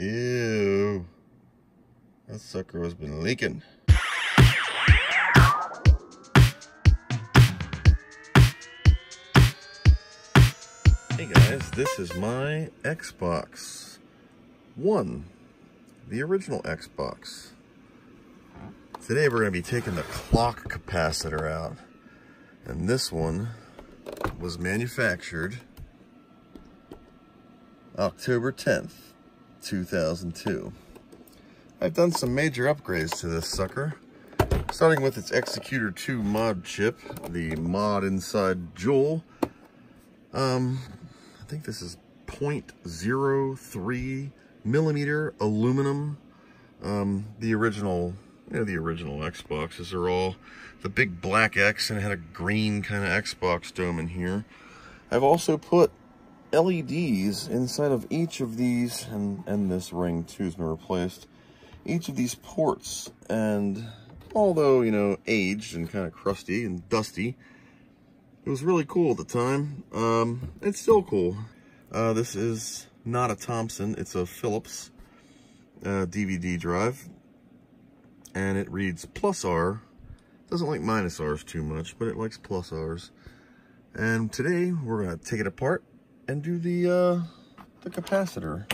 Ew. That sucker has been leaking. Hey guys, this is my Xbox One, the original Xbox. Today we're going to be taking the clock capacitor out. And this one was manufactured October 10th, 2002. I've done some major upgrades to this sucker, starting with its Xecuter 2 mod chip, the mod inside Jewel. Um, I think this is 0.03 millimeter aluminum. Um, the original, you know, the original Xboxes are all the big black X and it had a green kind of Xbox dome in here. I've also put LEDs inside of each of these, and, and this ring too has been replaced, each of these ports. And although, you know, aged and kind of crusty and dusty, it was really cool at the time. Um, it's still cool. Uh, this is not a Thomson, it's a Philips uh, DVD drive. And it reads plus R. Doesn't like minus R's too much, but it likes plus R's. And today we're gonna take it apart and do the, uh, the capacitor.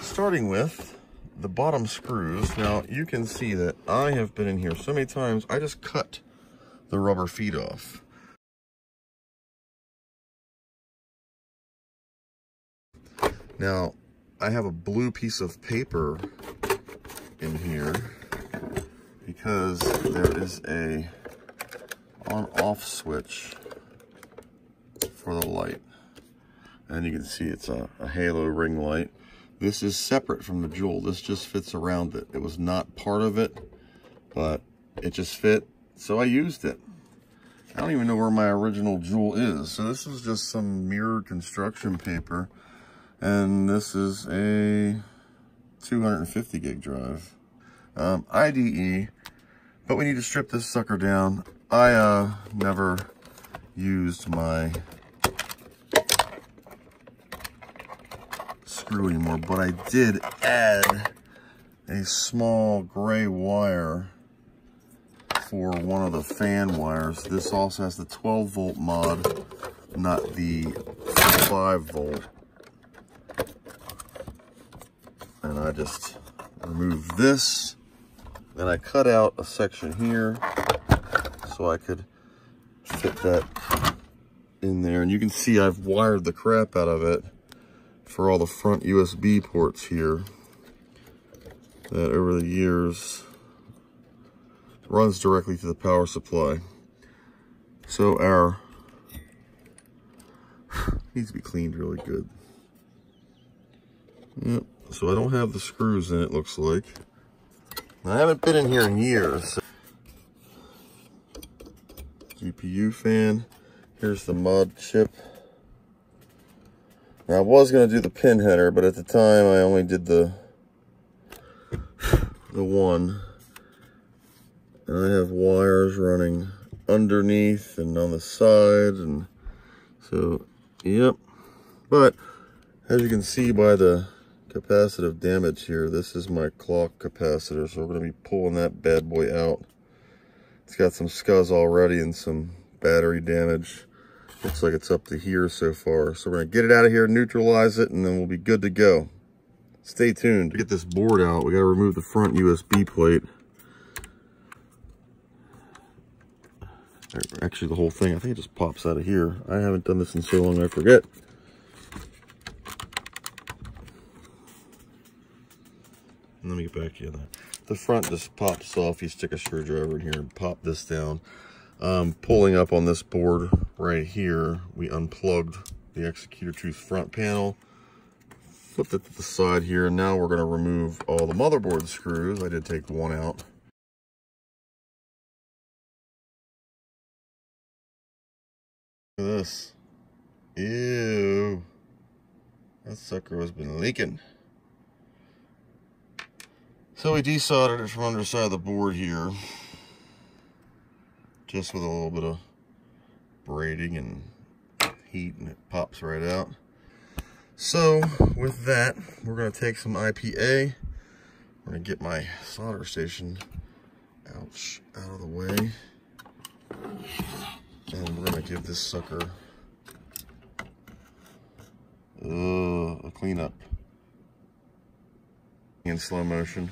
Starting with the bottom screws. Now you can see that I have been in here so many times, I just cut the rubber feet off. Now, I have a blue piece of paper in here because there is a on-off switch the light. And you can see it's a, a, halo ring light. This is separate from the Jewel. This just fits around it. It was not part of it, but it just fit, so I used it. I don't even know where my original Jewel is. So this is just some mirror construction paper. And this is a 250 gig drive. Um, IDE, but we need to strip this sucker down. I uh, never used my screw anymore, but I did add a small gray wire for one of the fan wires. This also has the 12 volt mod, not the 5 volt. And I just removed this and I cut out a section here so I could fit that in there. And you can see I've wired the crap out of it for all the front USB ports here that over the years runs directly to the power supply. So our needs to be cleaned really good. Yep. So I don't have the screws in it, looks like. I haven't been in here in years. GPU fan. Here's the mod chip. Now, I was going to do the pin header, but at the time I only did the the one. And I have wires running underneath and on the side. And so, yep. But as you can see by the capacitive damage here, this is my clock capacitor. So we're going to be pulling that bad boy out. It's got some scuzz already and some battery damage. Looks like it's up to here so far. So we're to get it out of here, neutralize it, and then we'll be good to go. Stay tuned. To get this board out, we got to remove the front USB plate. Actually, the whole thing, I think it just pops out of here. I haven't done this in so long, I forget. Let me get back to you. The front just pops off. You stick a screwdriver in here and pop this down. Um, pulling up on this board right here, we unplugged the Xecuter 2 front panel, flipped it to the side here, and now we're going to remove all the motherboard screws. I did take one out. Look at this. Ew. That sucker has been leaking. So we desoldered it from underside of the board here just with a little bit of braiding and heat and it pops right out. So with that, we're gonna take some IPA. We're gonna get my solder station, ouch, out of the way. And we're gonna give this sucker uh, a cleanup in slow motion.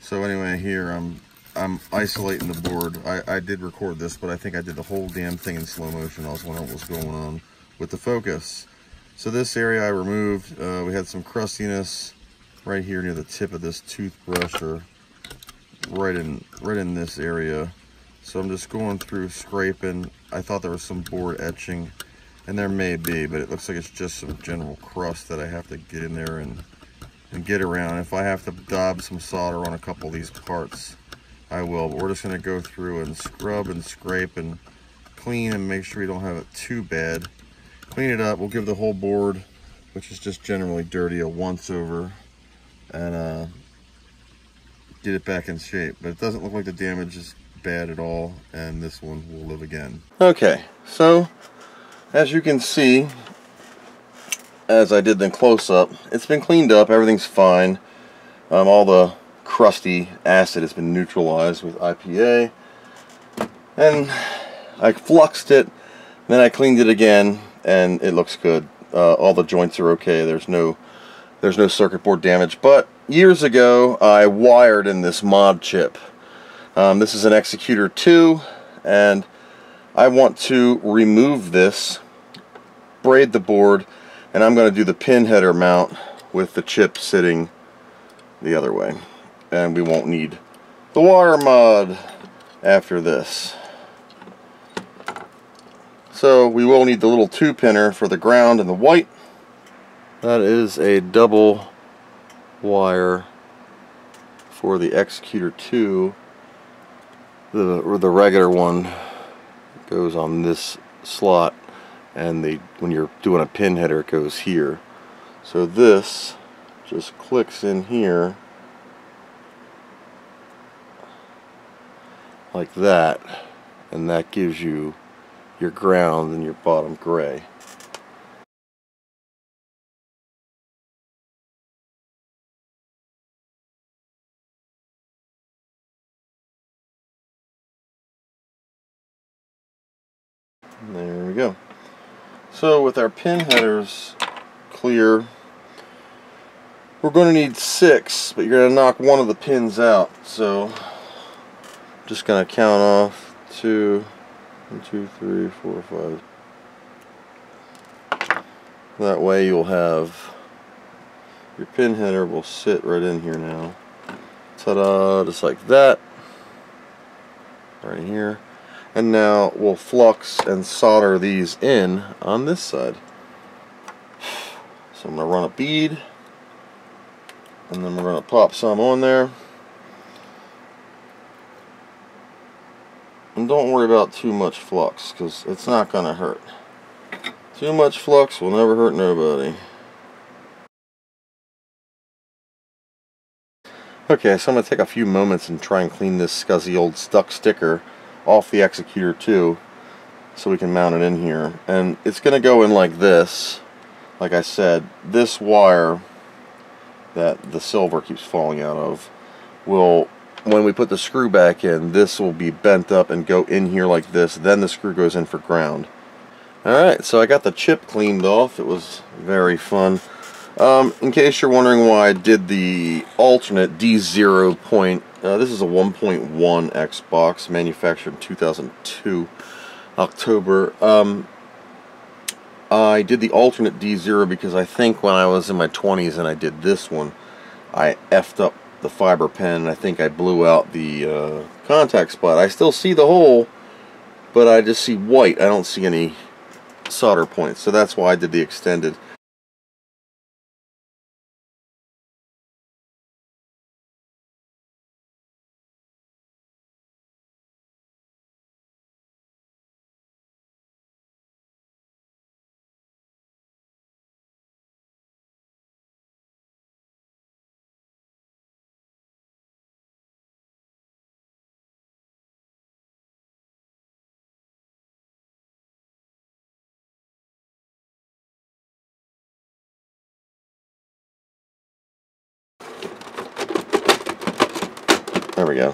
So anyway, here I'm I'm isolating the board. I, I did record this, but I think I did the whole damn thing in slow motion. I was wondering what was going on with the focus. So this area I removed, uh, we had some crustiness right here near the tip of this toothbrush or right in right in this area. So I'm just going through scraping. I thought there was some board etching and there may be, but it looks like it's just some general crust that I have to get in there and and get around. If I have to daub some solder on a couple of these parts, I will. But we're just going to go through and scrub and scrape and clean and make sure we don't have it too bad clean it up. We'll give the whole board, which is just generally dirty, a once over and uh, get it back in shape. But it doesn't look like the damage is bad at all, and this one will live again. Okay, so as you can see, as I did the close-up, it's been cleaned up, everything's fine. Um, all the crusty acid has been neutralized with IPA. And I fluxed it, then I cleaned it again, and it looks good. Uh, all the joints are okay. There's no there's no circuit board damage. But years ago, I wired in this mod chip. Um, this is an Xecuter 2, and I want to remove this, braid the board, and I'm going to do the pin header mount with the chip sitting the other way. And we won't need the wire mod after this. So we will need the little two pinner for the ground and the white. That is a double wire for the Xecuter 2. The, the regular one goes on this slot and the when you're doing a pin header it goes here. So this just clicks in here like that and that gives you your ground and your bottom gray. There we go. So with our pin headers clear, we're going to need six, but you're going to knock one of the pins out. So just going to count off two, one, two, three, four, five. That way you'll have your pin header will sit right in here now. Ta-da, just like that. Right here. And now we'll flux and solder these in on this side. So I'm going to run a bead. And then we're going to pop some on there. Don't worry about too much flux, because it's not going to hurt. Too much flux will never hurt nobody. Okay, so I'm going to take a few moments and try and clean this scuzzy old stuck sticker off the Xecuter 2 so we can mount it in here. And it's going to go in like this. Like I said, this wire that the silver keeps falling out of will when we put the screw back in, this will be bent up and go in here like this. Then the screw goes in for ground. Alright, so I got the chip cleaned off. It was very fun. Um, in case you're wondering why I did the alternate D0 point, uh, this is a 1.1 Xbox, manufactured in 2002, October. Um, I did the alternate D0 because I think when I was in my 20s and I did this one, I effed up the fiber pen. I think I blew out the uh, contact spot. I still see the hole, but I just see white. I don't see any solder points. So that's why I did the extended. There we go.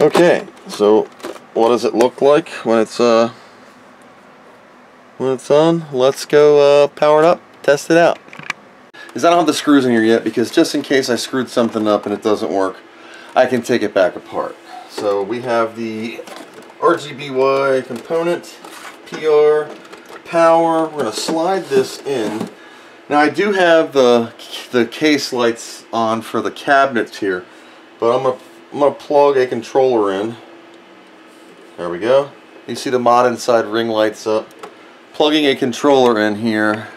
Okay, so what does it look like when it's uh when it's on? Let's go uh, power it up, test it out. Is I don't have the screws in here yet because just in case I screwed something up and it doesn't work, I can take it back apart. So we have the RGBY component, PR, power. We're going to slide this in. Now I do have the the case lights on for the cabinets here, but I'm to I'm to plug a controller in. There we go. You see the mod inside ring lights up. Plugging a controller in here.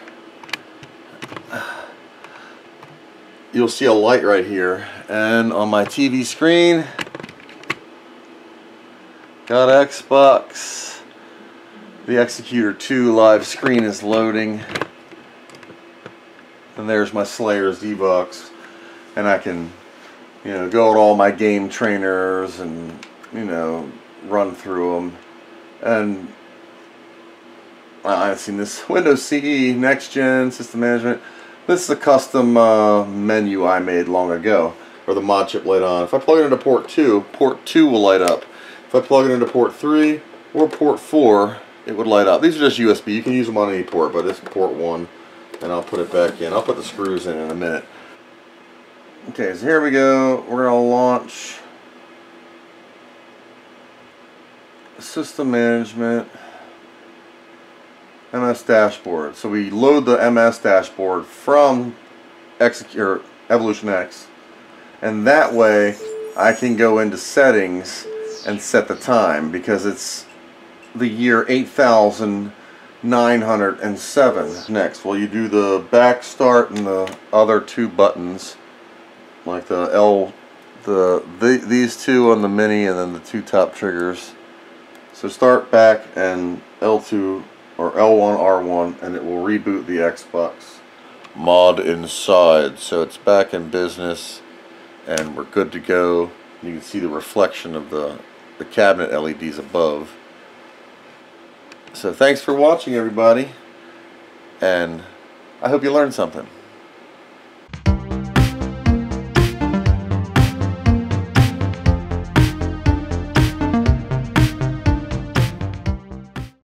You'll see a light right here. And on my TV screen, got Xbox. The Xecuter 2 live screen is loading. And there's my Slayer's D-Box. And I can you know, go to all my game trainers and, you know, run through them. And I've seen this Windows CE, Next Gen, System Management. This is a custom uh, menu I made long ago, or the mod chip light on. If I plug it into port 2, port 2 will light up. If I plug it into port 3 or port 4, it would light up. These are just USB. You can use them on any port, but is port 1, and I'll put it back in. I'll put the screws in in a minute. Okay, so here we go. We're going to launch system management MS dashboard. So we load the MS dashboard from Execute Evolution X and that way I can go into settings and set the time because it's the year 8907 next. Well you do the back start and the other two buttons like the L, the, the these two on the Mini and then the two top triggers. So start back and L2 or L1 R1 and it will reboot the Xbox mod inside. So it's back in business and we're good to go. You can see the reflection of the, the cabinet LEDs above. So thanks for watching everybody and I hope you learned something.